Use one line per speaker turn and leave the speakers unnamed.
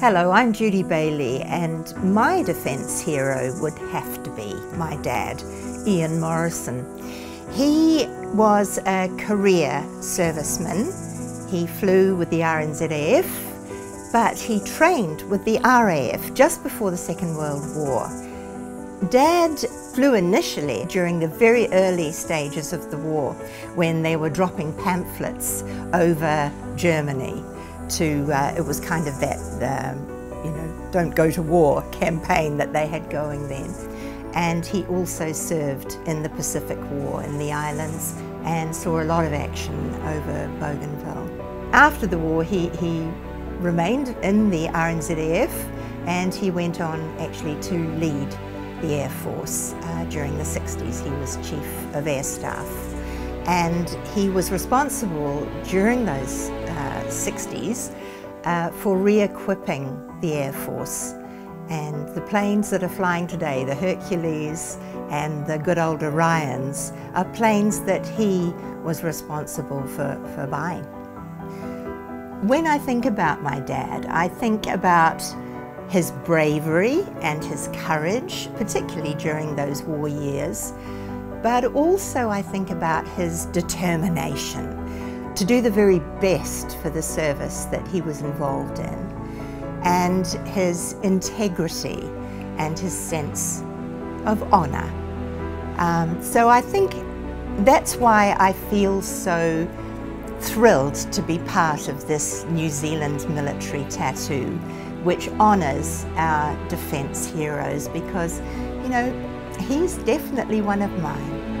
Hello, I'm Judy Bailey, and my defence hero would have to be my dad, Ian Morrison. He was a career serviceman. He flew with the RNZAF, but he trained with the RAF just before the Second World War. Dad flew initially during the very early stages of the war when they were dropping pamphlets over Germany to, uh, it was kind of that, um, you know, don't go to war campaign that they had going then. And he also served in the Pacific War in the islands and saw a lot of action over Bougainville. After the war, he, he remained in the RNZAF and he went on actually to lead the Air Force uh, during the 60s. He was Chief of Air Staff and he was responsible during those uh, 60s uh, for re-equipping the Air Force and the planes that are flying today, the Hercules and the good old Orions, are planes that he was responsible for, for buying. When I think about my dad, I think about his bravery and his courage, particularly during those war years, but also I think about his determination to do the very best for the service that he was involved in, and his integrity and his sense of honour. Um, so I think that's why I feel so thrilled to be part of this New Zealand military tattoo, which honours our defence heroes because, you know, he's definitely one of mine.